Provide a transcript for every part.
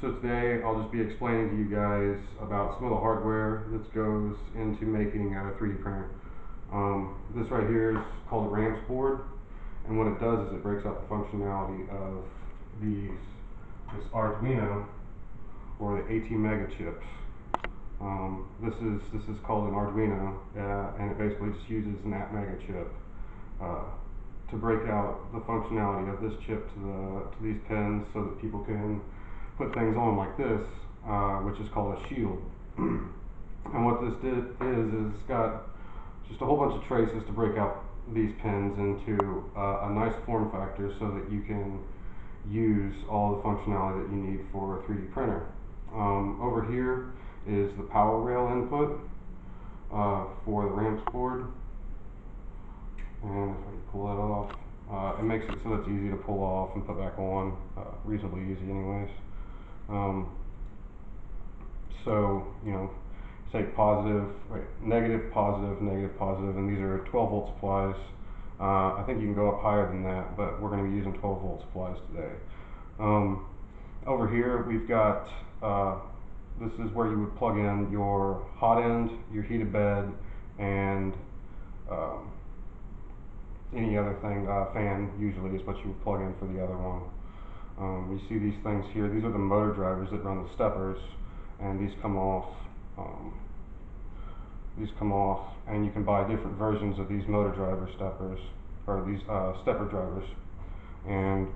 so today I'll just be explaining to you guys about some of the hardware that goes into making a 3D printer. Um, this right here is called a RAMPS board, and what it does is it breaks out the functionality of these this Arduino or the ATmega chips. Um, this is this is called an Arduino, uh, and it basically just uses an ATmega chip uh, to break out the functionality of this chip to the to these pins so that people can put things on like this, uh, which is called a shield. and what this did is, is it's got just a whole bunch of traces to break out these pins into uh, a nice form factor so that you can use all the functionality that you need for a 3D printer. Um, over here is the power rail input uh, for the ramps board. And if I pull that off, uh, it makes it so it's easy to pull off and put back on, uh, reasonably easy anyways. Um, so, you know, say positive, negative, positive, negative, positive, and these are 12 volt supplies. Uh, I think you can go up higher than that, but we're going to be using 12 volt supplies today. Um, over here, we've got, uh, this is where you would plug in your hot end, your heated bed, and um, any other thing, uh, fan usually is what you would plug in for the other one. Um, you see these things here, these are the motor drivers that run the steppers, and these come off, um, these come off, and you can buy different versions of these motor driver steppers, or these uh, stepper drivers. And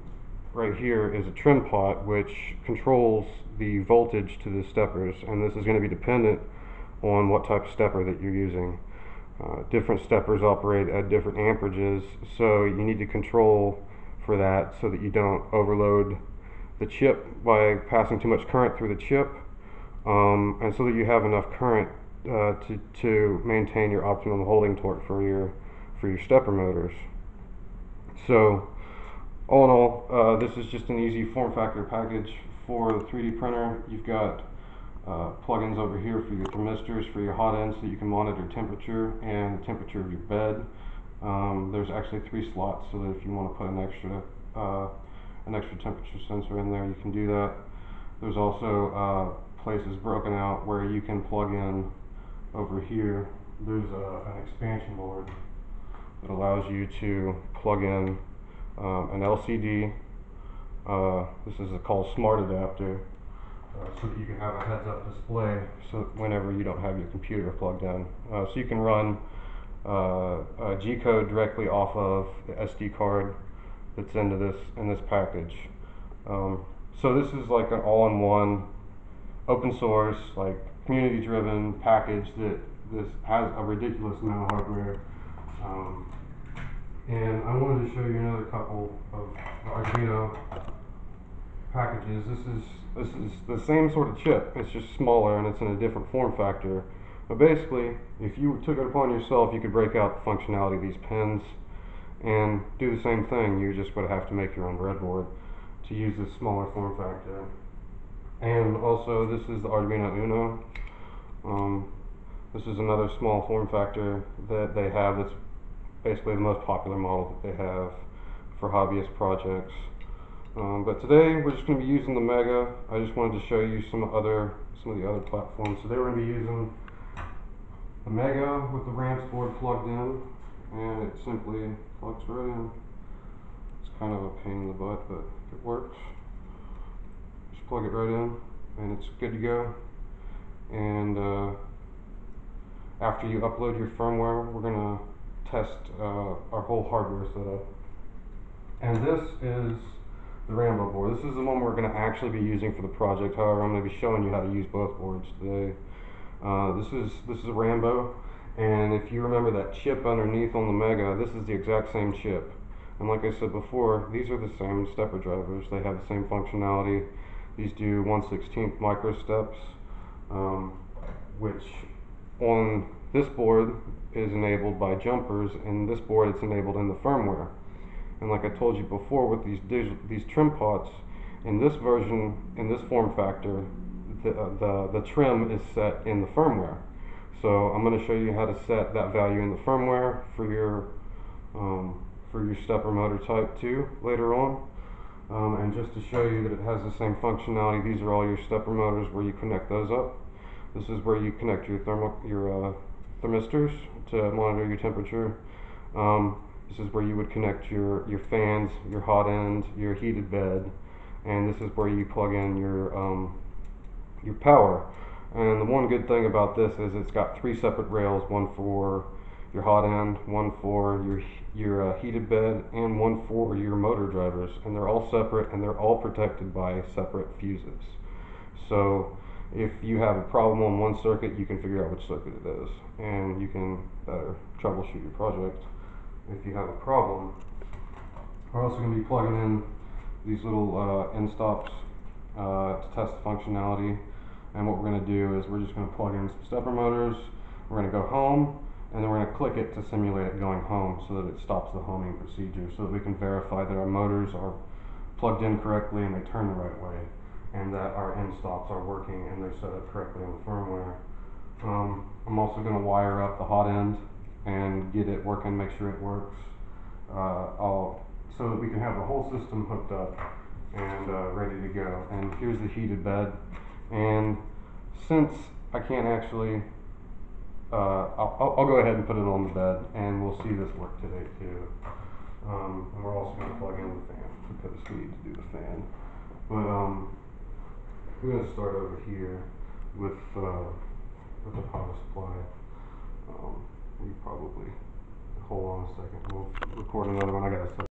right here is a trim pot which controls the voltage to the steppers, and this is going to be dependent on what type of stepper that you're using. Uh, different steppers operate at different amperages, so you need to control for that so that you don't overload the chip by passing too much current through the chip um, and so that you have enough current uh, to, to maintain your optimum holding torque for your for your stepper motors. So all in all, uh, this is just an easy form factor package for the 3D printer. You've got uh, plugins over here for your thermistors, for your hot ends so you can monitor temperature and the temperature of your bed. Um, there's actually three slots so that if you want to put an extra uh, an extra temperature sensor in there, you can do that. There's also uh, places broken out where you can plug in over here. There's a, an expansion board that allows you to plug in um, an LCD. Uh, this is a called Smart Adapter. Uh, so that you can have a heads-up display so whenever you don't have your computer plugged in. Uh, so you can run uh, G-code directly off of the SD card that's into this in this package. Um, so this is like an all-in-one open source, like community-driven package that this has a ridiculous amount of hardware. Um, and I wanted to show you another couple of Arduino packages. This is this is the same sort of chip. It's just smaller and it's in a different form factor. But basically, if you took it upon yourself, you could break out the functionality of these pins and do the same thing. You just would have to make your own breadboard to use this smaller form factor. And also, this is the Arduino Uno. Um, this is another small form factor that they have that's basically the most popular model that they have for hobbyist projects. Um, but today we're just going to be using the Mega. I just wanted to show you some other some of the other platforms. So they we're going to be using the Mega with the ramps board plugged in, and it simply plugs right in. It's kind of a pain in the butt, but it works. Just plug it right in, and it's good to go. And uh, after you upload your firmware, we're going to test uh, our whole hardware setup. And this is the Rambo board. This is the one we're going to actually be using for the project. However, I'm going to be showing you how to use both boards today. Uh, this is this is a Rambo, and if you remember that chip underneath on the Mega, this is the exact same chip. And like I said before, these are the same stepper drivers. They have the same functionality. These do 1 16th microsteps, um, which on this board is enabled by jumpers, and this board it's enabled in the firmware. And like I told you before with these these trim pots, in this version, in this form factor, the, uh, the, the trim is set in the firmware. So I'm going to show you how to set that value in the firmware for your um, for your stepper motor type 2 later on. Um, and just to show you that it has the same functionality, these are all your stepper motors where you connect those up. This is where you connect your thermal, your uh, thermistors to monitor your temperature. Um, this is where you would connect your, your fans, your hot end, your heated bed, and this is where you plug in your um, your power. And the one good thing about this is it's got three separate rails, one for your hot end, one for your your uh, heated bed, and one for your motor drivers. And they're all separate and they're all protected by separate fuses. So if you have a problem on one circuit, you can figure out which circuit it is, and you can better troubleshoot your project if you have a problem. We're also going to be plugging in these little uh, end stops uh, to test the functionality. And what we're going to do is we're just going to plug in some stepper motors. We're going to go home, and then we're going to click it to simulate it going home so that it stops the homing procedure so that we can verify that our motors are plugged in correctly and they turn the right way and that our end stops are working and they're set up correctly on the firmware. Um, I'm also going to wire up the hot end and get it working, make sure it works. Uh, I'll, so that we can have the whole system hooked up and uh, ready to go. And here's the heated bed. And since I can't actually, uh, I'll, I'll, go ahead and put it on the bed and we'll see this work today too. Um, and we're also going to plug in the fan because we need to do the fan. But um, we're going to start over here with uh, with the power supply. Um, we probably hold on a second. We'll record another one. I got to